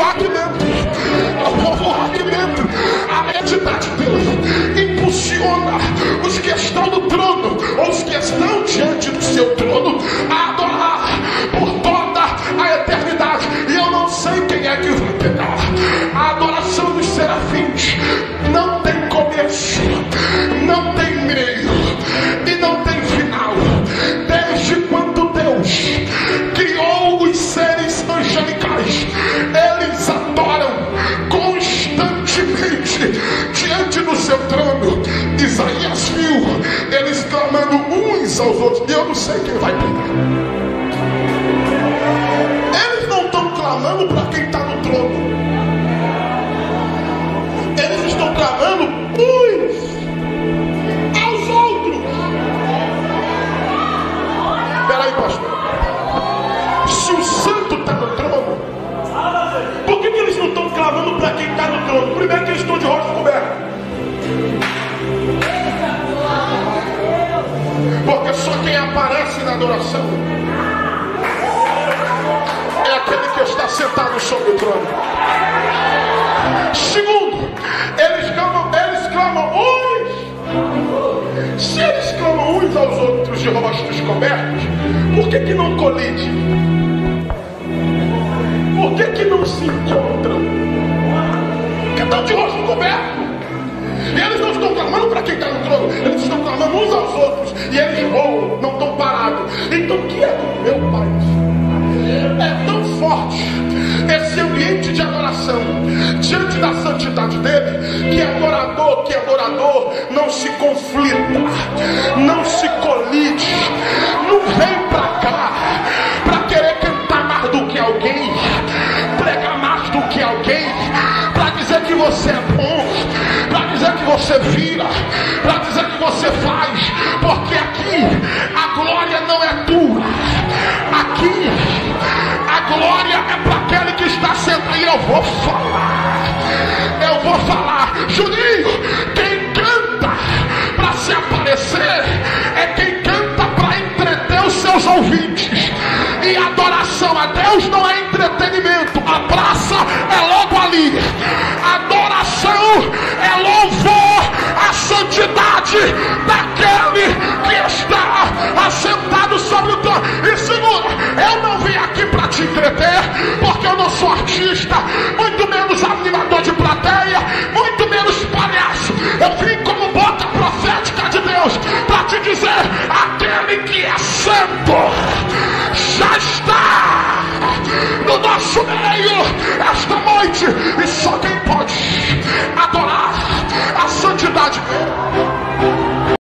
aqui dentro. A povoar aqui dentro. A entidade de Deus impulsiona os que estão no trono, ou os que estão diante do seu trono, a adorar por toda a eternidade. E eu não sei quem é que vai pegar. Diante do seu trono. Isaías viu eles clamando uns aos outros. E eu não sei quem vai pegar. Eles não estão clamando para quem está no trono. Eles estão clamando uns aos outros. Peraí, pastor. Se o santo está no trono, por que, que eles não estão clamando para quem está Primeiro que eles estão de rosto coberto. Porque só quem aparece na adoração é aquele que está sentado sobre o trono. Segundo, eles clamam, eles clamam uns. Se eles clamam uns aos outros de rostos cobertos, por que, que não colide? Por que, que não se encontram? Estão de rosto coberto. E eles não estão clamando para quem está no trono, eles estão clamando uns aos outros. E eles voam, não estão parados. Então o que é do meu Pai? É tão forte esse ambiente de adoração diante da santidade dele que adorador, que adorador não se conflita, não se colide, não vem para você é bom, para dizer que você vira, para dizer que você faz, porque aqui a glória não é tua, aqui a glória é para aquele que está sentado. E eu vou falar, eu vou falar, Juninho, quem canta para se aparecer é quem canta para entreter os seus ouvintes. E adoração a Deus não é entretenimento, a porque eu não sou artista, muito menos animador de plateia, muito